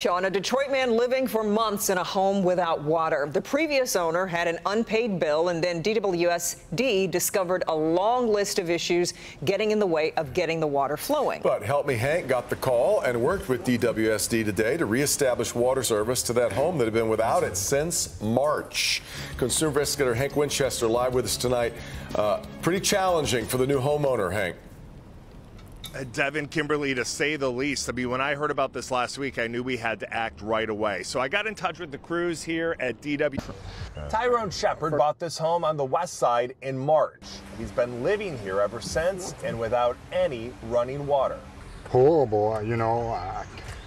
Sean, a Detroit man living for months in a home without water. The previous owner had an unpaid bill, and then DWSD discovered a long list of issues getting in the way of getting the water flowing. But Help Me Hank got the call and worked with DWSD today to reestablish water service to that home that had been without it since March. Consumer investigator Hank Winchester live with us tonight. Uh, pretty challenging for the new homeowner, Hank. Uh, Devin Kimberly, to say the least. I mean, when I heard about this last week, I knew we had to act right away. So I got in touch with the crews here at DW. Tyrone Shepard bought this home on the west side in March. He's been living here ever since and without any running water. Horrible, you know. I,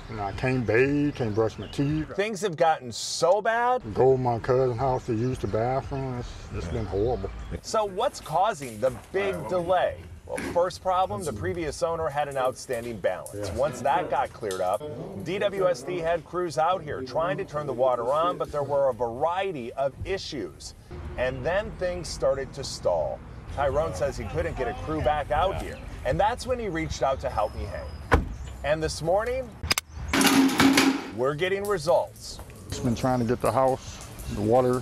you know, I can't bathe, can't brush my teeth. Things have gotten so bad. Go to my cousin's house to use the bathroom. It's, it's been horrible. So what's causing the big delay? Well, first problem, the previous owner had an outstanding balance. Once that got cleared up, DWSD had crews out here trying to turn the water on, but there were a variety of issues. And then things started to stall. Tyrone says he couldn't get a crew back out here. And that's when he reached out to Help Me Hank. And this morning, we're getting results. Just been trying to get the house, the water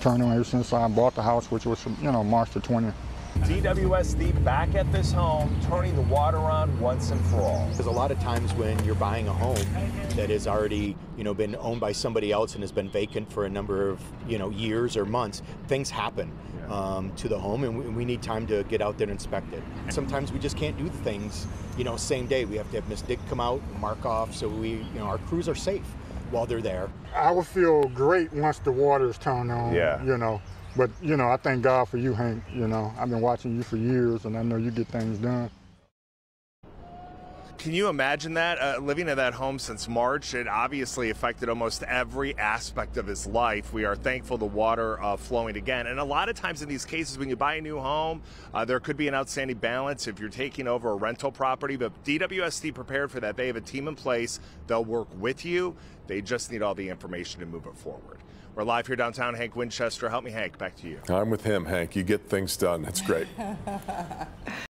turned on ever since I bought the house, which was, you know, March the 20th. DWSD back at this home, turning the water on once and for all. Because a lot of times when you're buying a home that has already, you know, been owned by somebody else and has been vacant for a number of, you know, years or months, things happen um, to the home, and we, we, need time to get out there and inspect it. Sometimes we just can't do things, you know, same day. We have to have MISS DIG come out, mark off, so we, you know, our crews are safe while they're there. I would feel great once the water is turned on. Yeah. You know. But, you know, I thank God for you, Hank. You know, I've been watching you for years, and I know you get things done. Can you imagine that? Uh, living in that home since March, it obviously affected almost every aspect of his life. We are thankful the water uh, flowing again. And a lot of times in these cases, when you buy a new home, uh, there could be an outstanding balance if you're taking over a rental property. But DWSD prepared for that. They have a team in place. They'll work with you. They just need all the information to move it forward. We're live here downtown. Hank Winchester, help me, Hank. Back to you. I'm with him, Hank. You get things done. That's great.